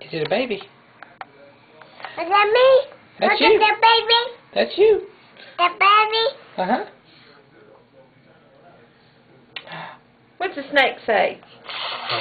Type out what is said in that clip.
Is it a baby? Is that me? That's Look you. the baby. That's you. The baby. Uh-huh. What's the snake say?